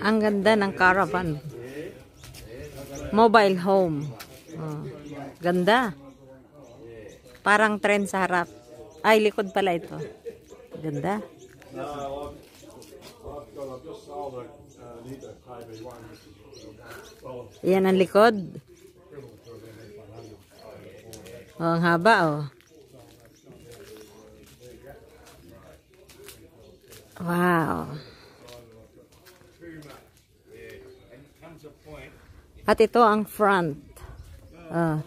Ang ganda ng caravan. Mobile home. Oh, ganda. Parang trend sa harap. Ay, likod pala ito. Ganda. No, I've, I've got, I've just sold a, Nita KB1, which is, well, Yan ang likod. Oh, ang haba oh. Wow. At ito ang front. Ah.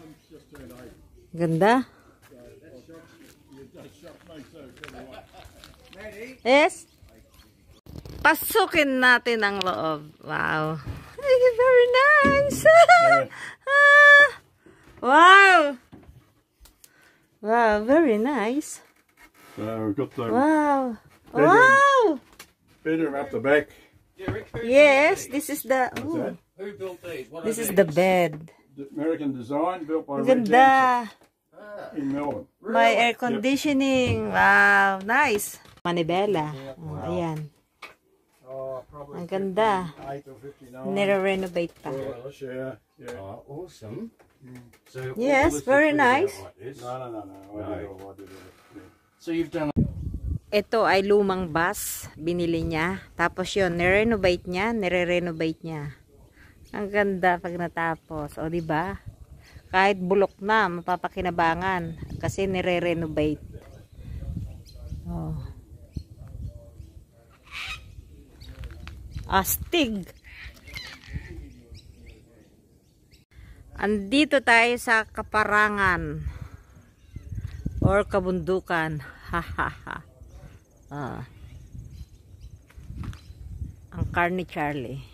Ganda. Yes. Pasukin natin ang loob. Wow. Ay, very nice. Ah. wow. Wow, very nice. so we've got the Wow. Bedroom. Wow. bedroom up the back. Yeah, Yes, this is the ooh, who built these? What this are is these? the bed. The American design built by Ang Ganda. Jensen in Melbourne. May air conditioning. Wow, nice. Manibela. Oh, ayan. Oh, probably Ang ganda. 8 or 59. Nire-renovate pa. Toilet, yeah, yeah. Oh, awesome. So all Yes, this is very out nice. like this. No, no, no, no. I did all, I did all. Yeah. So you've done Ito ay lumang bus. Binili niya. Tapos yun, nire-renovate niya. Nire-renovate niya. Ang ganda pag natapos. O, di ba? Kahit bulok na, mapapakinabangan. Kasi nire-renovate. Oh. Astig. Andito tayo sa kaparangan or kabundukan. Ha ha ha. Ah. Ang car ni Charlie.